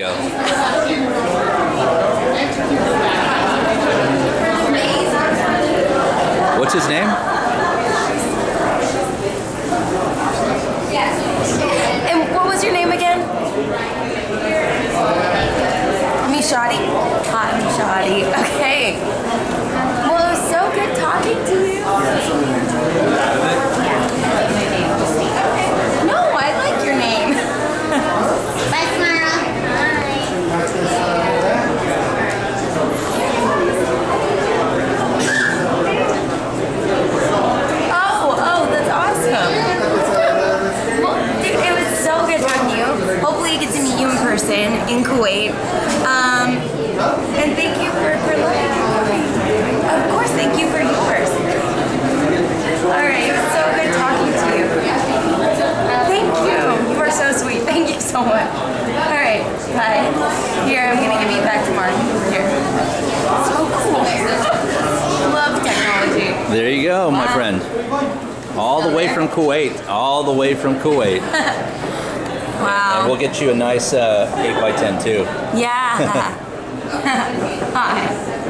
Go. What's his name? And what was your name again? Mishadi? Hi, Mishadi. Okay. Hopefully, you get to meet you in person in Kuwait. Um, and thank you for, for looking. Of course, thank you for yours. All right, it was so good talking to you. Thank you. You are so sweet. Thank you so much. All right, bye. Here, I'm gonna give you back to Mark. Here. So cool. Love technology. There you go, my Wow. friend. All the way from Kuwait. All the way from Kuwait. We'll get you a nice uh, 8x10 too. Yeah. Hi.